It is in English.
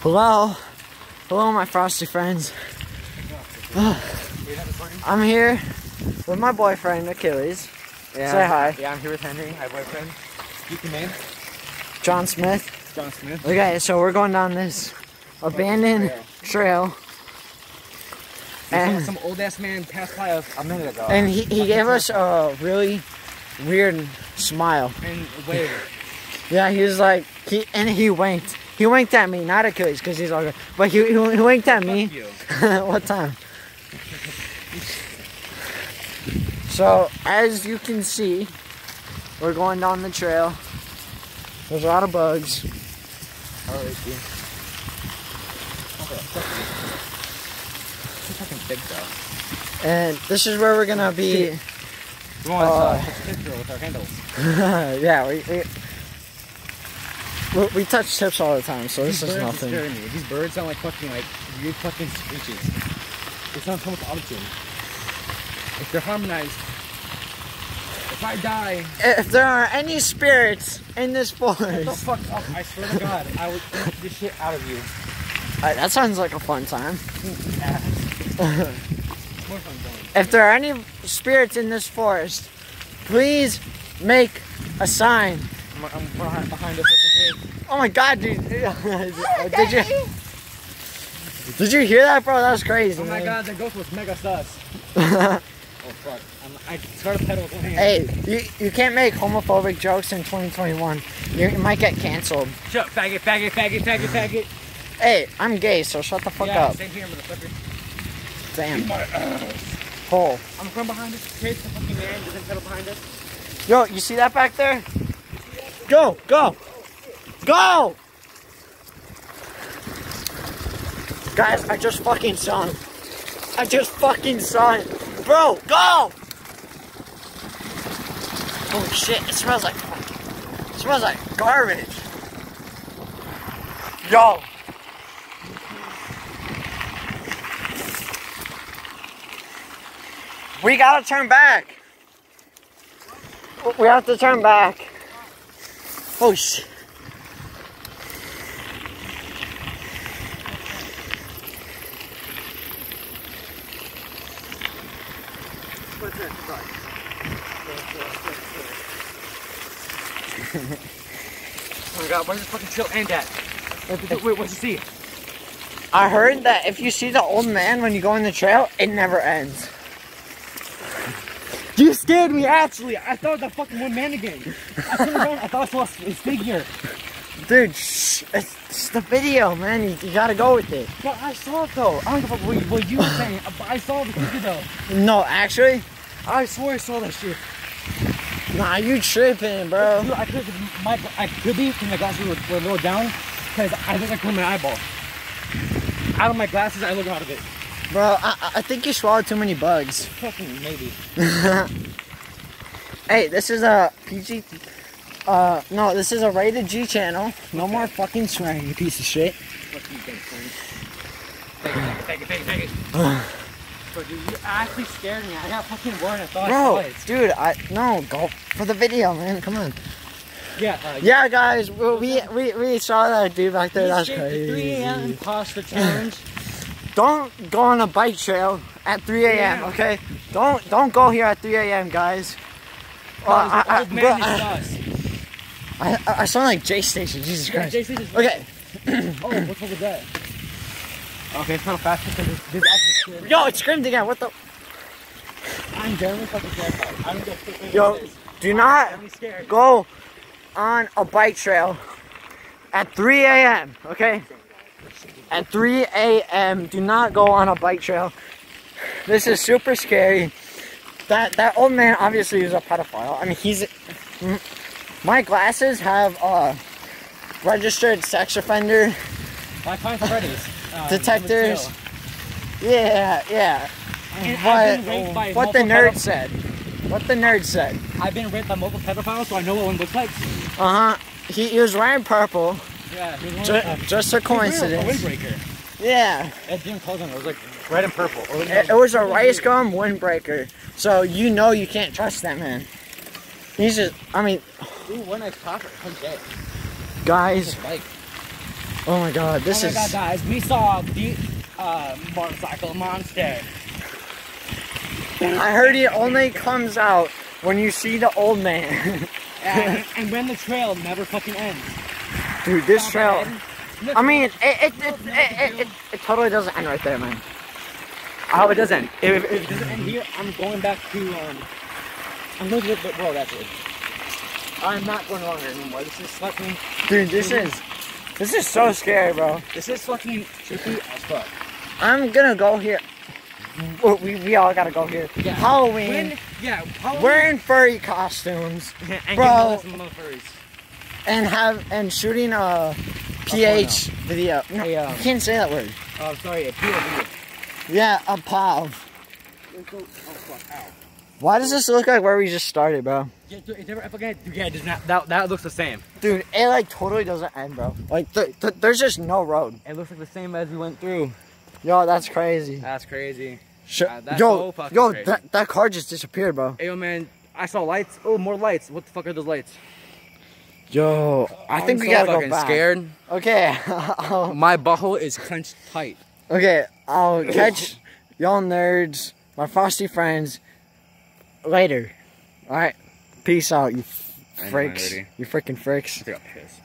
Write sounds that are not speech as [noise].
Hello. Hello, my frosty friends. I'm here with my boyfriend, Achilles. Yeah. Say hi. Yeah, I'm here with Henry, my boyfriend. Keep your name. John Smith. John Smith. Okay, so we're going down this abandoned trail. And some old ass man passed by us a minute ago. and he, he gave us a really weird smile. and waved. Yeah, he was like, he and he winked. He winked at me, not Achilles, because he's all good. But he, he, he winked at me. [laughs] What time? So, as you can see, we're going down the trail. There's a lot of bugs. Alright, dude. fucking big though. And this is where we're gonna be. We want to Uh, uh, picture with our handles. [laughs] yeah, we, we we we touch tips all the time, so this These is birds nothing. me. These birds sound like fucking like weird fucking screeches. They sound so much autotune. If they're harmonized, if I die, If there are any spirits in this shut the forest, fuck up. I swear to God, I would eat this shit out of you. Uh, that sounds like a fun time. [laughs] More fun going. If there are any spirits in this forest, please make a sign. I'm, behind, behind us just in case. Oh my god, dude. [laughs] Did you Did you hear that, bro? That was crazy. Oh my man. god, the ghost was mega sus. [laughs] oh fuck. I'm, I started pedal with one hand. Hey, you, you can't make homophobic jokes in 2021. You, you might get canceled. Shut up, faggot, faggot, faggot, faggot, faggot. Hey, I'm gay, so shut the fuck yeah, up. same here, motherfucker. Damn. My ass. Hole. I'm from behind us. Chase the fucking man doesn't pedal behind us. Yo, you see that back there? Go, go, go! Guys, I just fucking saw him. I just fucking saw him. Bro, go! Holy shit, it smells like fucking, it smells like garbage. Yo. We gotta turn back. We have to turn back. Oh shit. [laughs] Oh my god, where's this fucking trail end at? Wait, wait, what's you see? I heard that if you see the old man when you go on the trail, it never ends. You scared me, actually. I thought a fucking one man again. I turned around, I thought I saw his figure. Dude, shh. It's, it's the video, man. You, you gotta go with it. But I saw it though. I don't give a fuck what, what you were saying, uh, but I saw the figure though. No, actually, I swear I saw that shit. nah, you tripping, bro. Dude, I could, my, I could be because my glasses were, were a little down because I think I caught my eyeball. Out of my glasses, I look out of it. Bro, I, I- I think you swallowed too many bugs. [laughs] Maybe. Hey, this is a PG. Uh, no, this is a rated G channel. No more fucking swearing, you piece of shit. Fuck you, gay friend. Faggot, faggot, faggot, faggot. Bro, dude, you actually scared me. I got fucking worried. I thought I Bro, it. dude, I no go for the video, man. Come on. Yeah, uh, Yeah, guys, we we we, saw that dude back there. That's escaped the 3 a.m. crazy. imposter challenge. [laughs] Don't go on a bike trail at 3 a.m. Okay? Don't don't go here at 3 a.m. guys. Well, I, I, old man I. I, I sound like J Station. Jesus Yeah, Christ. JC just- Okay. Oh, what's what was that? Okay, it's of fast because this, this actually. Yo, it screamed again. What the? I'm genuinely fucking terrified. I'm gonna Yo, do not go on a bike trail at 3 a.m. Okay? At 3 a.m. Do not go on a bike trail. This is super scary. That that old man obviously is a pedophile. I mean, he's. My glasses have uh, registered sex offender My find Freddy's. Um, detectors. Yeah, yeah. And I've been raped by But what the nerd said. What the nerd said. I've been raped by multiple pedophiles, so I know what one looks like. Uh huh. He, he was wearing purple. Yeah, he was one Ju- of them. just a He coincidence. A. Yeah. It didn't close on it. Was like red and purple. It, it was a rice gum windbreaker. So you know you can't trust that man. He's just, I mean, Ooh, one nice topper. I'm dead. guys, Oh my god, this oh my is. god, guys, we saw the uh, motorcycle monster. I heard it only comes out when you see the old man. [laughs] and, and when the trail never fucking ends. Dude, this Stop trail. it. I mean, it it, it, it, it, it, it totally doesn't end right there, man. I hope it doesn't. If, if it doesn't end here, I'm going back to, um, I'm going to the road actually. I'm not going longer anymore. This is fucking, Dude, this is. This is so scary, bro. this is fucking trippy as fuck. I'm gonna go here. We, we all gotta go here. Yeah. Halloween. When, yeah, Halloween. Wearing furry costumes and Bro. Getting some motherfuckers. and have and shooting a PH video. No, A, you can't say that word. Oh, sorry, a POV. Yeah, a POV. Why does this look like where we just started, bro? Yeah, dude, it never, again, yeah, it does not, that, that looks the same. Dude, it like totally doesn't end, bro. Like, th th there's just no road. It looks like the same as we went through. Yo, that's crazy. That's crazy. Sh- Uh, that's yo, so fucking yo, crazy. that, that car just disappeared, bro. Hey, yo, man, I saw lights. Oh, more lights. What the fuck are those lights? Yo, I I'm think we so gotta go fucking back. scared. Okay, [laughs] My butthole is clenched tight. okay, I'll catch y'all nerds, my frosty friends, later. All right, peace out, you freaks, you freaking freaks. I got pissed.